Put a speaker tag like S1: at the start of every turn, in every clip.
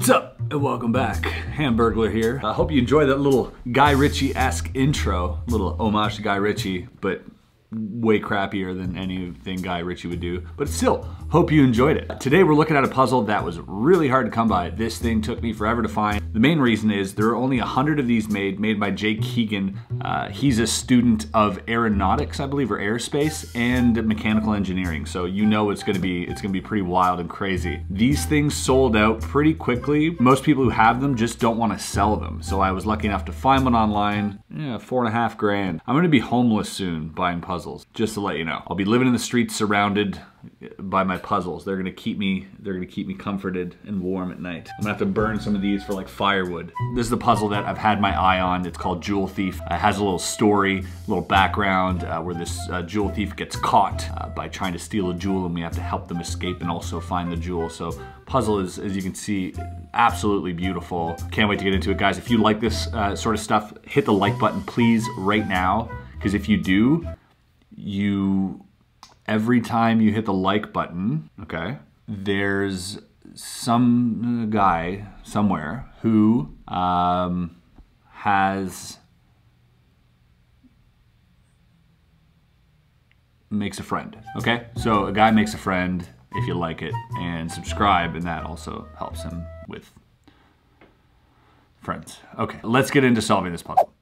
S1: What's up? And welcome back. Hamburglar here. I hope you enjoy that little Guy Ritchie-esque intro. Little homage to Guy Ritchie, but way crappier than anything Guy Ritchie would do. But still, hope you enjoyed it. Today we're looking at a puzzle that was really hard to come by. This thing took me forever to find. The main reason is there are only a hundred of these made, made by Jake Keegan. Uh, he's a student of aeronautics, I believe, or airspace, and mechanical engineering. So you know it's gonna be it's gonna be pretty wild and crazy. These things sold out pretty quickly. Most people who have them just don't want to sell them. So I was lucky enough to find one online. Yeah, four and a half grand. I'm gonna be homeless soon buying puzzles puzzles, just to let you know. I'll be living in the streets surrounded by my puzzles. They're gonna keep me, they're gonna keep me comforted and warm at night. I'm gonna have to burn some of these for like firewood. This is the puzzle that I've had my eye on. It's called Jewel Thief. It has a little story, a little background uh, where this uh, jewel thief gets caught uh, by trying to steal a jewel and we have to help them escape and also find the jewel. So puzzle is, as you can see, absolutely beautiful. Can't wait to get into it, guys. If you like this uh, sort of stuff, hit the like button, please, right now. Because if you do, you every time you hit the like button, okay, there's some guy somewhere who um, has makes a friend. Okay, so a guy makes a friend if you like it and subscribe, and that also helps him with friends. Okay, let's get into solving this puzzle.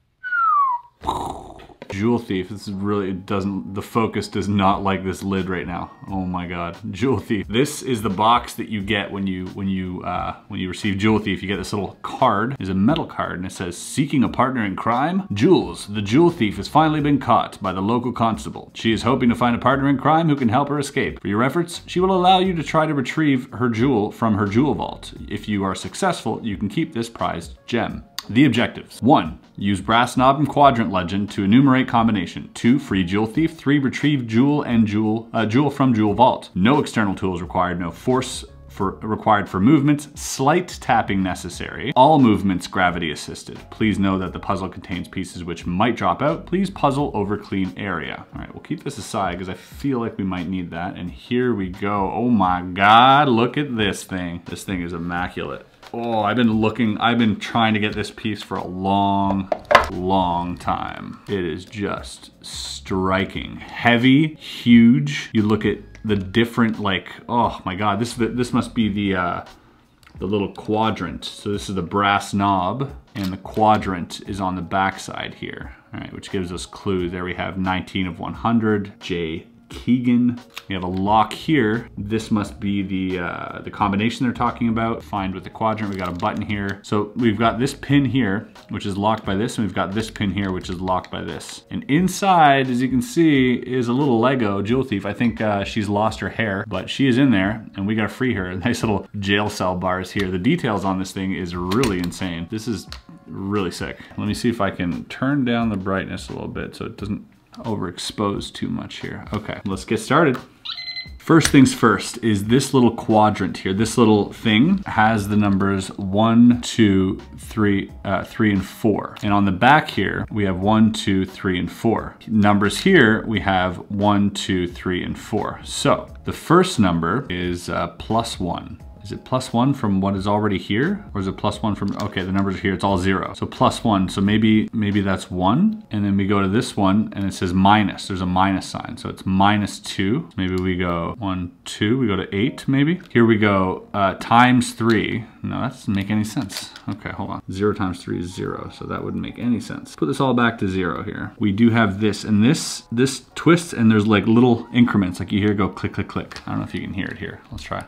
S1: Jewel Thief. This is really, it doesn't, the focus does not like this lid right now. Oh my God, Jewel Thief. This is the box that you get when you, when you, uh, when you receive Jewel Thief. You get this little card. It's a metal card and it says, seeking a partner in crime? Jules, the Jewel Thief has finally been caught by the local constable. She is hoping to find a partner in crime who can help her escape. For your efforts, she will allow you to try to retrieve her jewel from her jewel vault. If you are successful, you can keep this prized gem. The objectives. One, use brass knob and quadrant legend to enumerate combination. Two, free jewel thief. Three, retrieve jewel and jewel, uh, jewel from jewel vault. No external tools required, no force for, required for movements, slight tapping necessary. All movements gravity assisted. Please know that the puzzle contains pieces which might drop out. Please puzzle over clean area. All right, we'll keep this aside because I feel like we might need that. And here we go. Oh my God, look at this thing. This thing is immaculate. Oh, I've been looking, I've been trying to get this piece for a long, long time. It is just striking. Heavy, huge. You look at the different like, oh my God, this, this must be the, uh, the little quadrant. So this is the brass knob and the quadrant is on the backside here. All right, which gives us clues. There we have 19 of 100, J Keegan. We have a lock here. This must be the, uh, the combination they're talking about. Find with the quadrant, we got a button here. So we've got this pin here, which is locked by this, and we've got this pin here, which is locked by this. And inside, as you can see, is a little Lego Jewel Thief. I think uh, she's lost her hair, but she is in there, and we gotta free her. Nice little jail cell bars here. The details on this thing is really insane. This is really sick. Let me see if I can turn down the brightness a little bit so it doesn't overexposed too much here. Okay, let's get started. First things first is this little quadrant here. This little thing has the numbers one, two, three, uh, three, and four. And on the back here, we have one, two, three, and four. Numbers here, we have one, two, three, and four. So the first number is uh, plus one. Is it plus one from what is already here? Or is it plus one from, okay, the numbers are here, it's all zero. So plus one, so maybe, maybe that's one. And then we go to this one and it says minus, there's a minus sign. So it's minus two. Maybe we go one, two, we go to eight maybe. Here we go, uh, times three. No, that doesn't make any sense. Okay, hold on. Zero times three is zero, so that wouldn't make any sense. Put this all back to zero here. We do have this, and this this twists, and there's like little increments, like you hear go click, click, click. I don't know if you can hear it here. Let's try.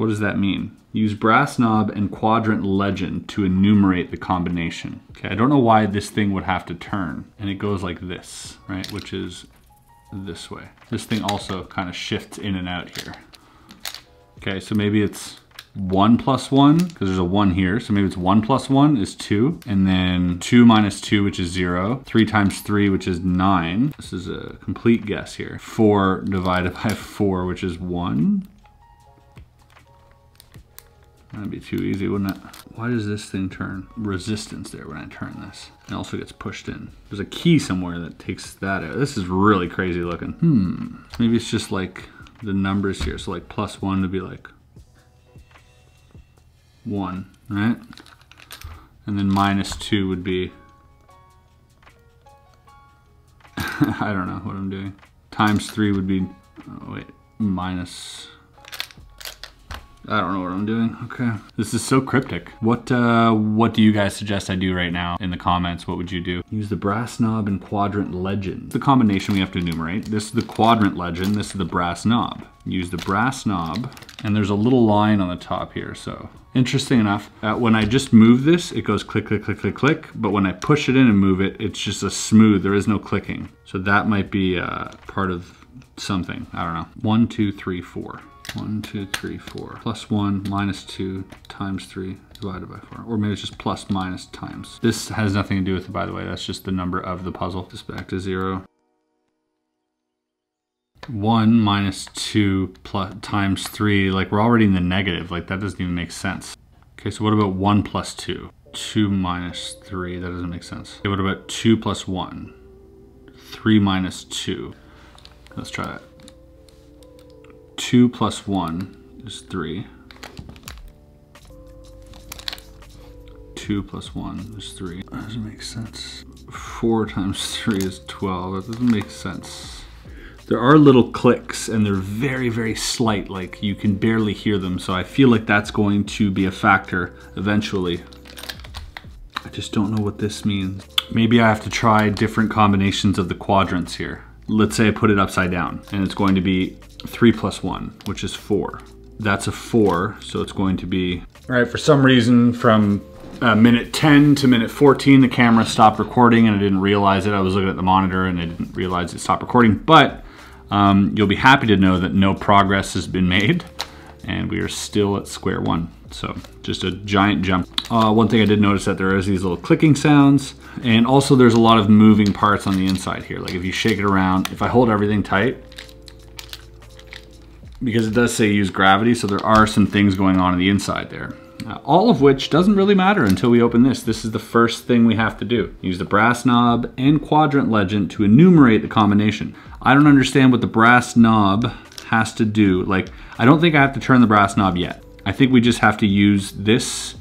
S1: What does that mean? Use brass knob and quadrant legend to enumerate the combination. Okay, I don't know why this thing would have to turn. And it goes like this, right? Which is this way. This thing also kind of shifts in and out here. Okay, so maybe it's one plus one, because there's a one here. So maybe it's one plus one is two. And then two minus two, which is zero. Three times three, which is nine. This is a complete guess here. Four divided by four, which is one. That'd be too easy, wouldn't it? Why does this thing turn resistance there when I turn this? It also gets pushed in. There's a key somewhere that takes that out. This is really crazy looking. Hmm. Maybe it's just like the numbers here. So like plus one would be like one, right? And then minus two would be, I don't know what I'm doing. Times three would be, oh wait, minus I don't know what I'm doing. Okay. This is so cryptic. What uh, what do you guys suggest I do right now in the comments? What would you do? Use the brass knob and quadrant legend. The combination we have to enumerate. This is the quadrant legend. This is the brass knob. Use the brass knob and there's a little line on the top here. So interesting enough, uh, when I just move this, it goes click, click, click, click, click. But when I push it in and move it, it's just a smooth, there is no clicking. So that might be uh, part of something. I don't know. One, two, three, four. One, two, three, four. Plus one, minus two, times three, divided by four. Or maybe it's just plus minus times. This has nothing to do with it, by the way. That's just the number of the puzzle. Just back to zero. One minus two plus times three, like we're already in the negative. Like that doesn't even make sense. Okay, so what about one plus two? Two minus three, that doesn't make sense. Okay, what about two plus one? Three minus two. Let's try that. 2 plus 1 is 3. 2 plus 1 is 3. That doesn't make sense. 4 times 3 is 12. That doesn't make sense. There are little clicks and they're very, very slight, like you can barely hear them. So I feel like that's going to be a factor eventually. I just don't know what this means. Maybe I have to try different combinations of the quadrants here. Let's say I put it upside down and it's going to be 3 plus 1, which is 4. That's a 4, so it's going to be... All right, for some reason from uh, minute 10 to minute 14, the camera stopped recording and I didn't realize it. I was looking at the monitor and I didn't realize it stopped recording, but um, you'll be happy to know that no progress has been made and we are still at square one. So just a giant jump. Uh, one thing I did notice that there is these little clicking sounds and also there's a lot of moving parts on the inside here. Like if you shake it around, if I hold everything tight, because it does say use gravity, so there are some things going on on the inside there. Uh, all of which doesn't really matter until we open this. This is the first thing we have to do. Use the brass knob and quadrant legend to enumerate the combination. I don't understand what the brass knob has to do. Like, I don't think I have to turn the brass knob yet. I think we just have to use this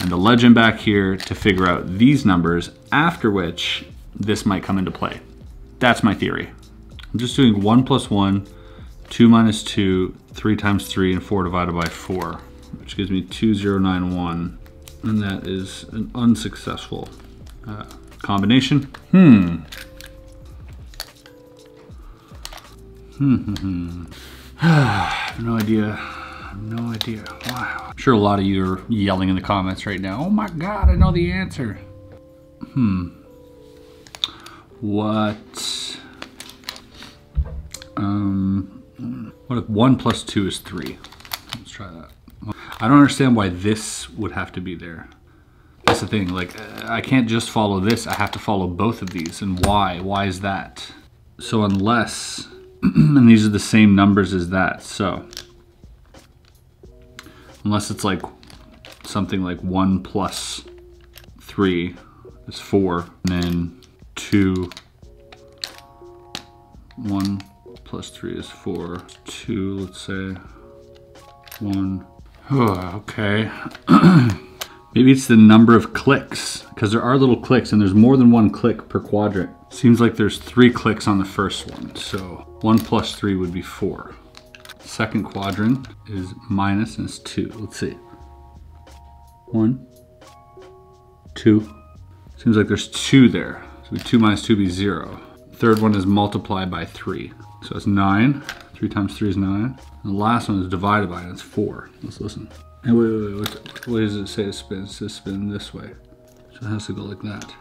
S1: and the legend back here to figure out these numbers, after which this might come into play. That's my theory. I'm just doing one plus one 2 minus 2, 3 times 3, and 4 divided by 4, which gives me 2091. And that is an unsuccessful uh, combination. Hmm. Hmm, hmm, hmm. no idea. No idea. Wow. I'm sure a lot of you are yelling in the comments right now. Oh my God, I know the answer. Hmm. What? Um, what if one plus two is three? Let's try that. I don't understand why this would have to be there. That's the thing, like, I can't just follow this, I have to follow both of these, and why? Why is that? So unless, and these are the same numbers as that, so. Unless it's like something like one plus three is four, and then two, one plus three is four. Two, let's say, one. Oh, okay. Maybe it's the number of clicks, because there are little clicks and there's more than one click per quadrant. Seems like there's three clicks on the first one. So one plus three would be four. Second quadrant is minus and it's two. Let's see. One, two. Seems like there's two there. So two minus two be zero. Third one is multiplied by three. So it's nine. Three times three is nine. And the last one is divided by, and it's four. Let's listen. And wait, wait, wait, what, does it say to spin? It says spin this way. So it has to go like that.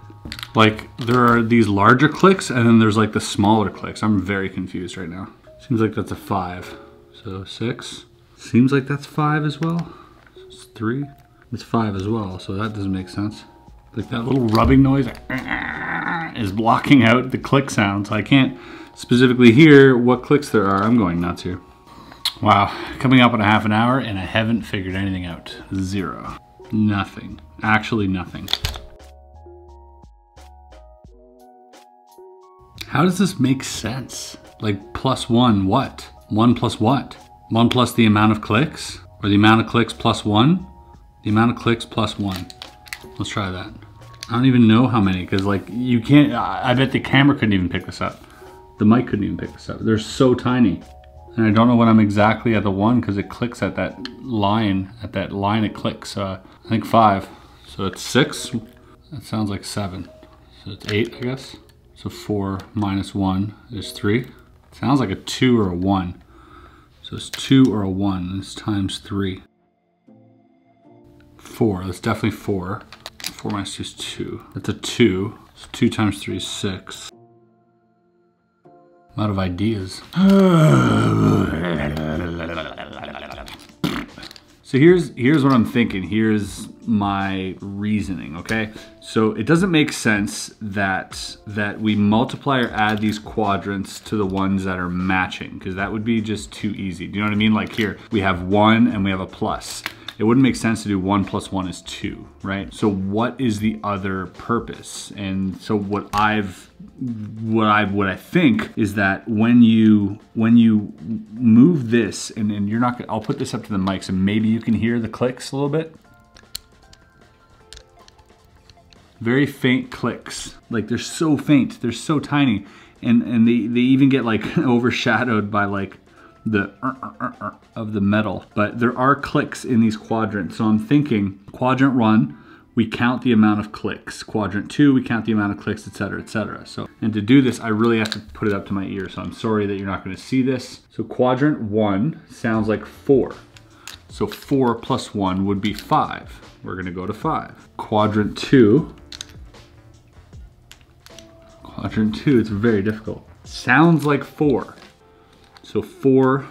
S1: Like there are these larger clicks and then there's like the smaller clicks. I'm very confused right now. Seems like that's a five. So six. Seems like that's five as well. It's three. It's five as well, so that doesn't make sense. Like that little rubbing noise is blocking out the click sound, so I can't specifically hear what clicks there are. I'm going nuts here. Wow, coming up in a half an hour and I haven't figured anything out. Zero. Nothing. Actually nothing. How does this make sense? Like plus one what? One plus what? One plus the amount of clicks? Or the amount of clicks plus one? The amount of clicks plus one. Let's try that. I don't even know how many because like you can't, I bet the camera couldn't even pick this up. The mic couldn't even pick this up. They're so tiny. And I don't know when I'm exactly at the one because it clicks at that line, at that line it clicks. Uh, I think five. So it's six. That sounds like seven. So it's eight, I guess. So four minus one is three. Sounds like a two or a one. So it's two or a one. This times three. Four. That's definitely four. Four minus two is two. That's a two. So two times three is six. I'm out of ideas. So here's here's what I'm thinking. Here's my reasoning, okay? So it doesn't make sense that that we multiply or add these quadrants to the ones that are matching because that would be just too easy. Do you know what I mean? Like here, we have one and we have a plus it wouldn't make sense to do one plus one is two, right? So what is the other purpose? And so what I've what I what I think is that when you when you move this and, and you're not gonna, I'll put this up to the mics and maybe you can hear the clicks a little bit. Very faint clicks. Like they're so faint, they're so tiny. And and they, they even get like overshadowed by like the uh, uh, uh, of the metal. But there are clicks in these quadrants. So I'm thinking quadrant one, we count the amount of clicks. Quadrant two, we count the amount of clicks, etc., etc. So, and to do this, I really have to put it up to my ear. So I'm sorry that you're not gonna see this. So quadrant one sounds like four. So four plus one would be five. We're gonna go to five. Quadrant two, quadrant two, it's very difficult. Sounds like four. So four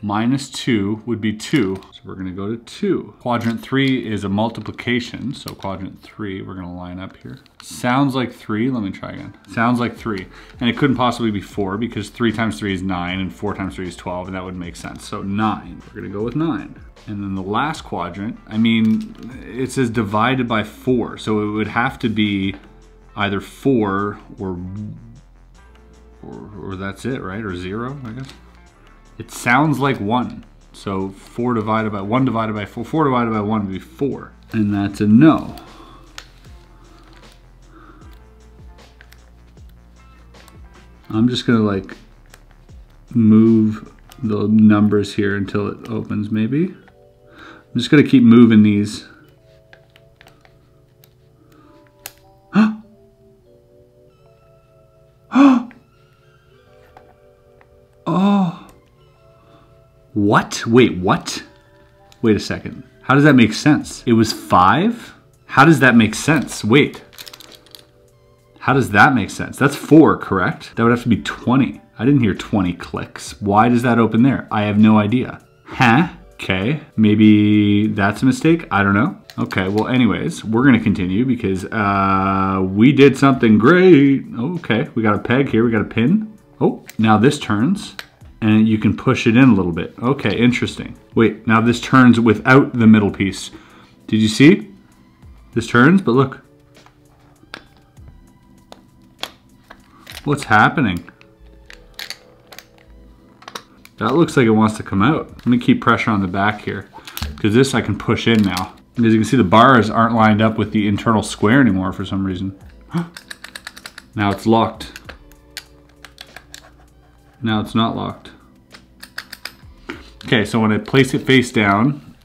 S1: minus two would be two. So we're gonna go to two. Quadrant three is a multiplication. So quadrant three, we're gonna line up here. Sounds like three, let me try again. Sounds like three. And it couldn't possibly be four because three times three is nine and four times three is 12 and that would make sense. So nine, we're gonna go with nine. And then the last quadrant, I mean, it says divided by four. So it would have to be either four or or, or that's it, right? Or zero, I guess. It sounds like one. So four divided by one divided by four, four divided by one would be four. And that's a no. I'm just gonna like move the numbers here until it opens maybe. I'm just gonna keep moving these What? Wait, what? Wait a second. How does that make sense? It was five? How does that make sense? Wait. How does that make sense? That's four, correct? That would have to be 20. I didn't hear 20 clicks. Why does that open there? I have no idea. Huh? Okay, maybe that's a mistake. I don't know. Okay, well anyways, we're gonna continue because uh, we did something great. Okay, we got a peg here, we got a pin. Oh, now this turns and you can push it in a little bit. Okay, interesting. Wait, now this turns without the middle piece. Did you see? This turns, but look. What's happening? That looks like it wants to come out. Let me keep pressure on the back here because this I can push in now. As you can see, the bars aren't lined up with the internal square anymore for some reason. now it's locked. Now it's not locked. Okay, so when I place it face down,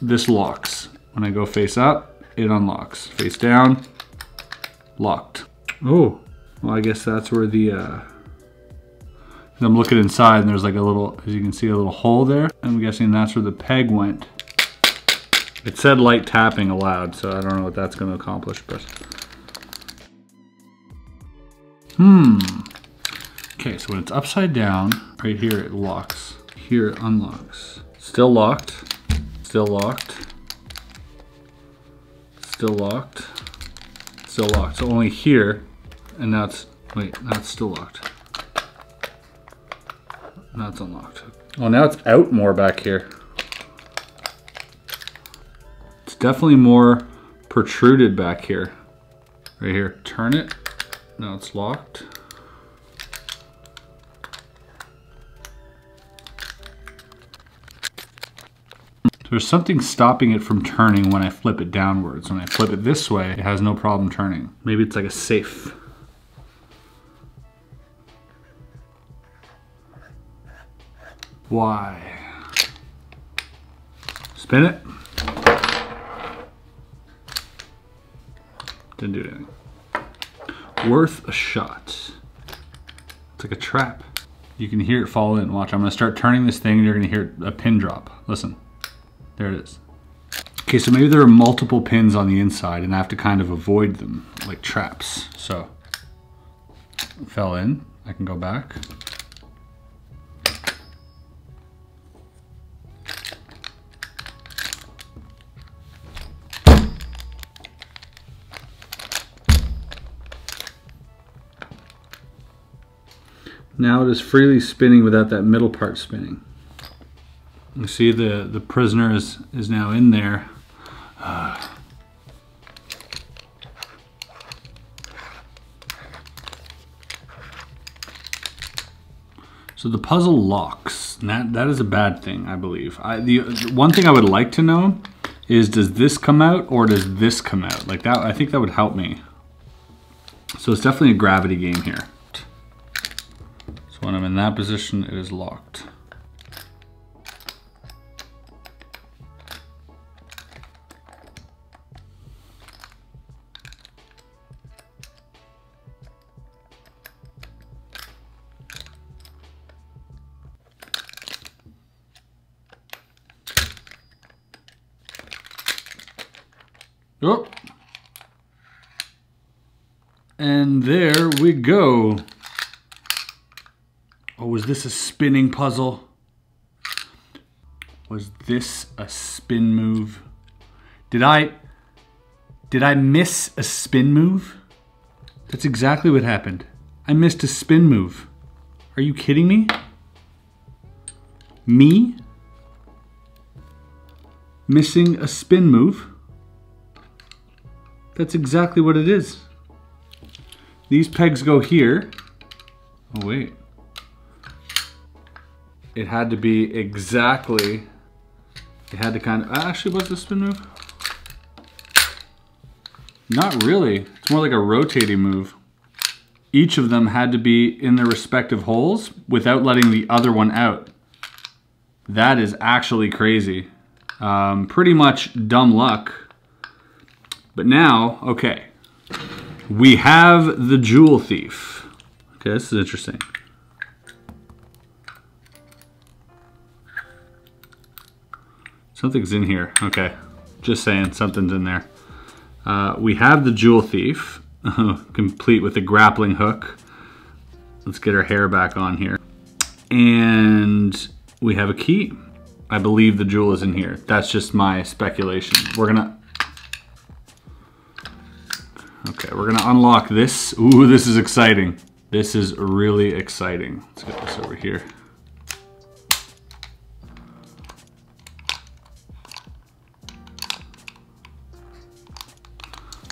S1: this locks. When I go face up, it unlocks. Face down, locked. Oh, well I guess that's where the, uh, I'm looking inside and there's like a little, as you can see, a little hole there. I'm guessing that's where the peg went. It said light tapping allowed, so I don't know what that's gonna accomplish, but. Hmm. Okay, so when it's upside down, right here it locks here it unlocks. Still locked, still locked, still locked, still locked. So only here, and now it's, wait, now it's still locked. Now it's unlocked. Oh, now it's out more back here. It's definitely more protruded back here. Right here. Turn it. Now it's locked. There's something stopping it from turning when I flip it downwards. When I flip it this way, it has no problem turning. Maybe it's like a safe. Why? Spin it. Didn't do anything. Worth a shot. It's like a trap. You can hear it fall in. Watch, I'm gonna start turning this thing and you're gonna hear a pin drop. Listen. There it is. Okay, so maybe there are multiple pins on the inside and I have to kind of avoid them, like traps. So, fell in, I can go back. Now it is freely spinning without that middle part spinning. You see the, the prisoner is, is now in there. Uh, so the puzzle locks. That, that is a bad thing, I believe. I, the, the one thing I would like to know is does this come out or does this come out? Like that, I think that would help me. So it's definitely a gravity game here. So when I'm in that position, it is locked. And there we go. Oh, was this a spinning puzzle? Was this a spin move? Did I, did I miss a spin move? That's exactly what happened. I missed a spin move. Are you kidding me? Me? Missing a spin move? That's exactly what it is. These pegs go here. Oh, wait. It had to be exactly, it had to kind of, actually, what's the spin move? Not really. It's more like a rotating move. Each of them had to be in their respective holes without letting the other one out. That is actually crazy. Um, pretty much dumb luck but now, okay, we have the Jewel Thief. Okay, this is interesting. Something's in here. Okay, just saying, something's in there. Uh, we have the Jewel Thief, complete with a grappling hook. Let's get her hair back on here. And we have a key. I believe the jewel is in here. That's just my speculation. We're gonna Okay, we're gonna unlock this. Ooh, this is exciting. This is really exciting. Let's get this over here.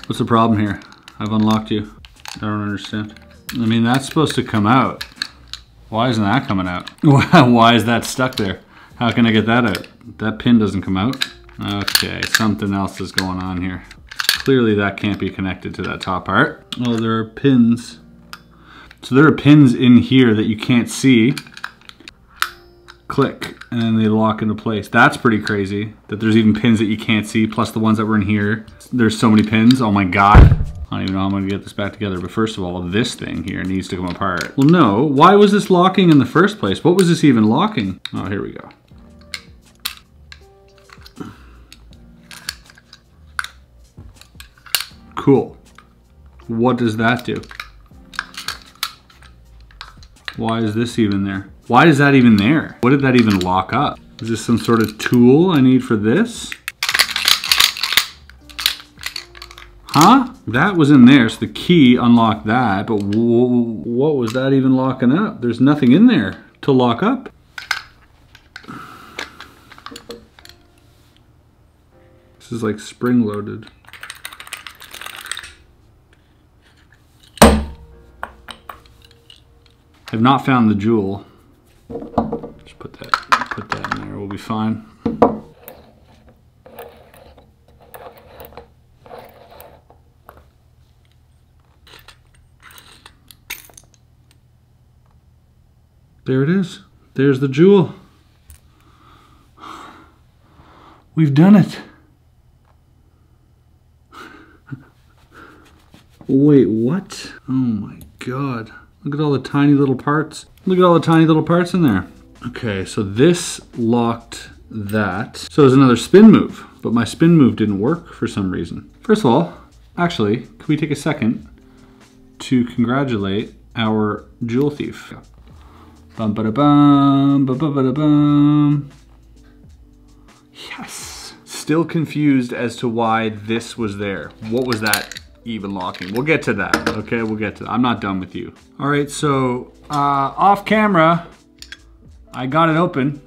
S1: What's the problem here? I've unlocked you. I don't understand. I mean, that's supposed to come out. Why isn't that coming out? Why is that stuck there? How can I get that out? That pin doesn't come out. Okay, something else is going on here. Clearly that can't be connected to that top part. Oh, there are pins. So there are pins in here that you can't see. Click, and they lock into place. That's pretty crazy, that there's even pins that you can't see, plus the ones that were in here. There's so many pins, oh my god. I don't even know how I'm gonna get this back together, but first of all, this thing here needs to come apart. Well, no, why was this locking in the first place? What was this even locking? Oh, here we go. Cool. What does that do? Why is this even there? Why is that even there? What did that even lock up? Is this some sort of tool I need for this? Huh? That was in there, so the key unlocked that, but what was that even locking up? There's nothing in there to lock up. This is like spring-loaded. Have not found the jewel. Just put that put that in there, we'll be fine. There it is. There's the jewel. We've done it. Wait, what? Oh my god. Look at all the tiny little parts. Look at all the tiny little parts in there. Okay, so this locked that. So was another spin move, but my spin move didn't work for some reason. First of all, actually, can we take a second to congratulate our jewel thief? Bum ba da bum, ba ba ba da bum. Yes. Still confused as to why this was there. What was that even locking? We'll get to that, okay? We'll get to that. I'm not done with you. All right, so uh, off camera, I got it open.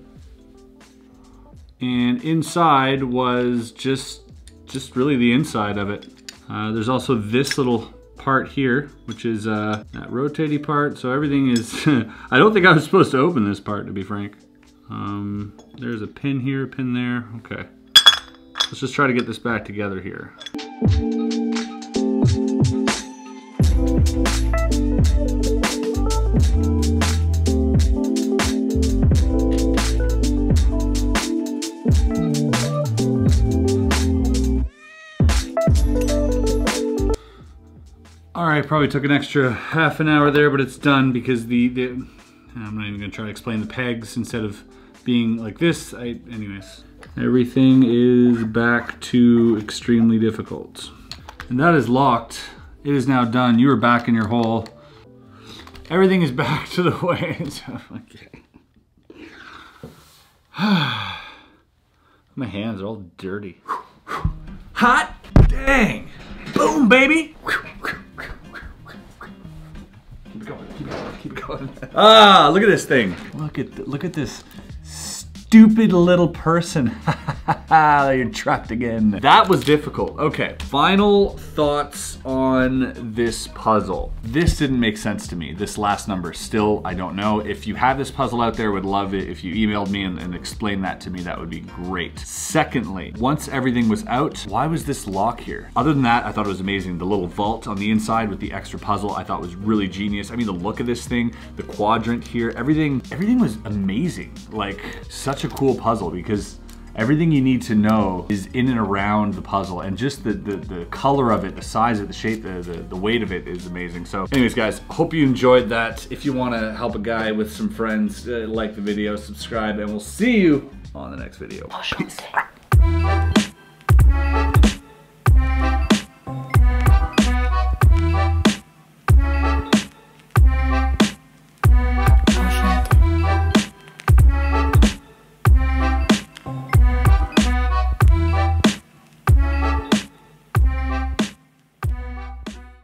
S1: And inside was just, just really the inside of it. Uh, there's also this little part here, which is uh, that rotating part. So everything is, I don't think I was supposed to open this part, to be frank. Um, there's a pin here, a pin there. Okay. Let's just try to get this back together here. All right, probably took an extra half an hour there, but it's done because the, the I'm not even gonna try to explain the pegs instead of being like this. I, anyways, everything is back to extremely difficult. And that is locked. It is now done. You are back in your hole. Everything is back to the way. okay. My hands are all dirty. Hot dang. Boom, baby. keep going, ah, look at this thing. Look at look at this stupid little person. You're trapped again. That was difficult. Okay, final thoughts on this puzzle. This didn't make sense to me. This last number, still, I don't know. If you have this puzzle out there, would love it. If you emailed me and, and explained that to me, that would be great. Secondly, once everything was out, why was this lock here? Other than that, I thought it was amazing. The little vault on the inside with the extra puzzle, I thought was really genius. I mean, the look of this thing, the quadrant here, everything, everything was amazing. Like, such a cool puzzle because everything you need to know is in and around the puzzle and just the, the, the color of it, the size of the shape, the, the, the weight of it is amazing. So anyways guys, hope you enjoyed that. If you wanna help a guy with some friends, uh, like the video, subscribe, and we'll see you on the next video. Peace.